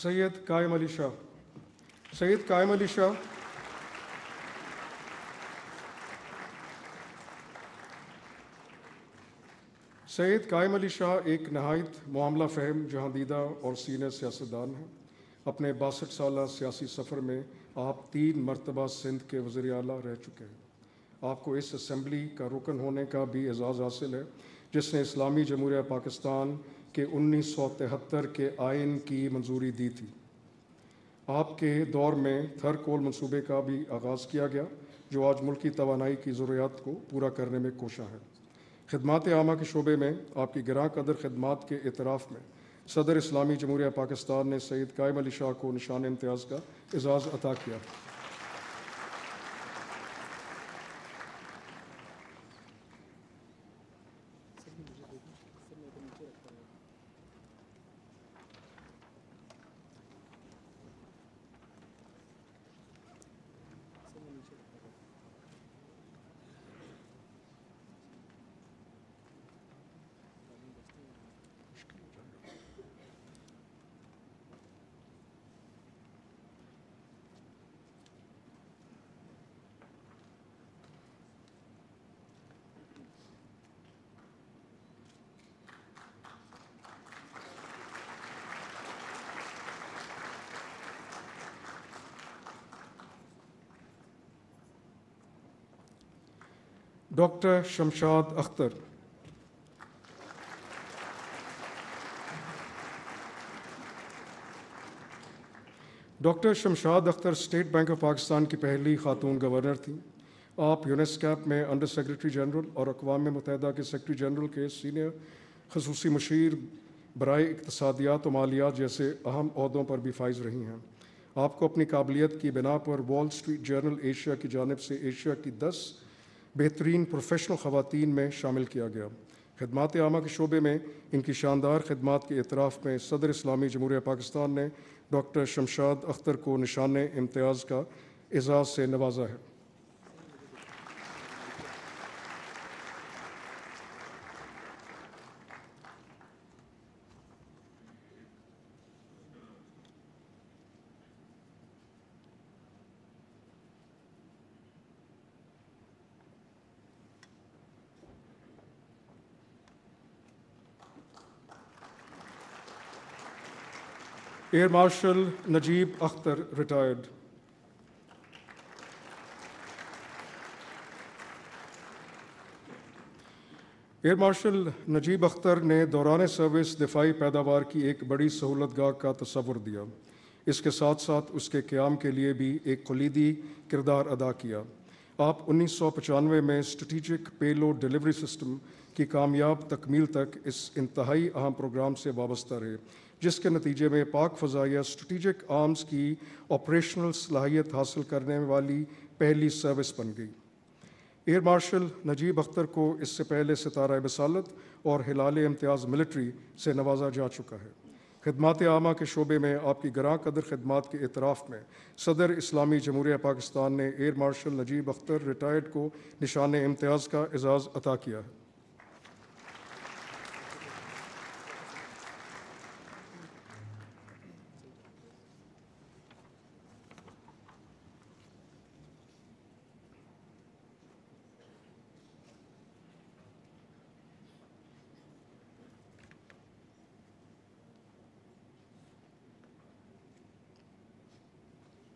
सैयद कायम अली शाह। सैयद कायम अली शाह। सैयद कायम अली शाह एक नहायत मामला फ़हम जहाँ दीदा और सीनियर सियासतदान हैं। अपने बासठ साल सियासी सफ़र में आप तीन मरतबा सिंध के वज़ी अला रह चुके हैं। आपको इस असम्बली का रुकन होने का भी एजाज़ हासिल है, जिसने इस्लामी जमहूरिया पाकिस्तान के उन्नीस सौ तिहत्तर के आयन की मंजूरी दी थी। आपके दौर में थर कोल मनसूबे का भी आगाज़ किया गया, जो आज मुल्क की तोानाई की ज़रूरियात को पूरा करने में कोशा है। खदमात आमा के शोबे में आपकी गिरा कदर खदमात के इतराफ़ में सदर इस्लामी जमहूरिया पाकिस्तान ने सैद कायम अली शाह को निशान इम्तियाज़ का एजाज़ अता किया। Doctor Shamshad Akhtar doctor Shamshad Akhtar state bank of Pakistan की पहली खातून गवर्नर थी। आप यूनेस्कैप में अंडर सेक्रेटरी जनरल और अकवा मुतहदा के सेक्रेटरी जनरल के सीनियर खसूसी मशीर बरए इकतसादियात और मालियात जैसे अहम अहदों पर भी फाइज रही हैं। आपको अपनी काबिलियत की बिना पर वॉल स्ट्रीट जर्नल एशिया की जानब से एशिया की दस बेहतरीन प्रोफेशनल खातन में शामिल किया गया। खदमात आमा के शोबे में इनकी शानदार खदमात के अतराफ़ में सदर इस्लामी जमहूर पाकिस्तान ने डॉक्टर शमशाद अख्तर को निशान इम्तियाज़ का एजाज़ से नवाजा है। Air marshal Najeeb Akhtar retired air marshal Najeeb Akhtar ने दौरान सर्विस दिफाई पैदावार की एक बड़ी सहूलत गाह का तस्वुर दिया। इसके साथ साथ उसके क़्याम के लिए भी एक कलीदी किरदार अदा किया। आप उन्नीस सौ पचानवे में स्ट्रेटिजिक पेलो डिलीवरी सिस्टम की कामयाब तकमील तक इस इंतहाई अहम प्रोग्राम से वाबस्ता रहे। जिसके नतीजे में पाक फ़जाइया स्ट्रेटिजिक आर्म्स की ऑपरेशनल सलाहियत हासिल करने वाली पहली सर्विस बन गई। एयर मार्शल नजीब अख्तर को इससे पहले सितारा बसालत और हिलाल इम्तियाज़ मिलिट्री से नवाजा जा चुका है। खदमात आमा के शोबे में आपकी गरां कदर खदमात के अतराफ़ में सदर इस्लामी जमहूरिया पाकिस्तान ने air marshal Najeeb Akhtar retired को निशान इम्तियाज़ का एजाज़ अता किया है।